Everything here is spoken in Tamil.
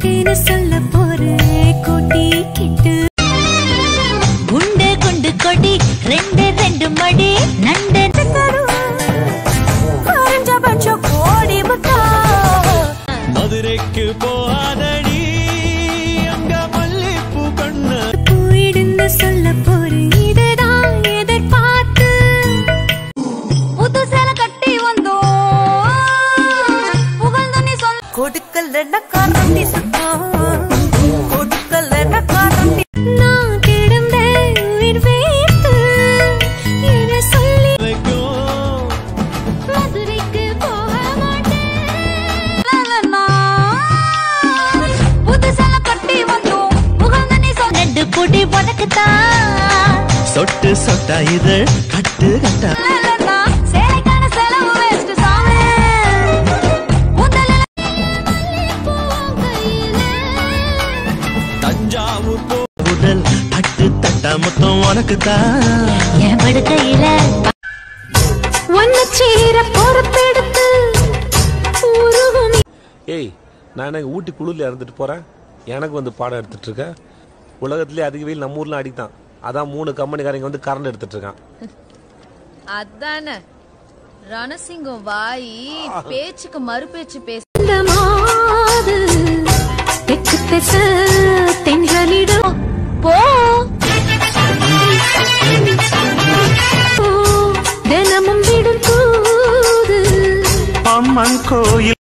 பேரு சொல்ல போறேன் கொடி கிட்டு. குண்டு குண்டு கொடி ரெண்டு ரெண்டு மடி நண்டு மதுரைக்கு போகாதே சொல்லி மதுரைக்கு போக மாட்டேன். புதுசால கட்டி வந்தோம். புகழ்ந்து நீ சொட்டு சொட்டா இது கட்டு கட்டா. தஞ்சாவூர் போ உடல் தட்டு தட்டா மொத்தம் உனக்கு தான் என் படுக்கையில ஒன்னு சீர பொறுப்பெடுத்து உருகும். ஏய் நான் எனக்கு ஊட்டி குளிர்ல இறந்துட்டு போறேன்? எனக்கு வந்து பாடம் எடுத்துட்டு இருக்க. உலகத்திலே அதிக வெயில் நம்ம ஊர்ல அடித்தான் அதான் மூணு கம்பெனிக்காரங்க வந்து கரண்ட் எடுத்துட்டு இருக்கான். அதானே. ரணசிங்கம் வாயி பேச்சுக்கு மறு பேச்சு பேச அம்மன் கோயில்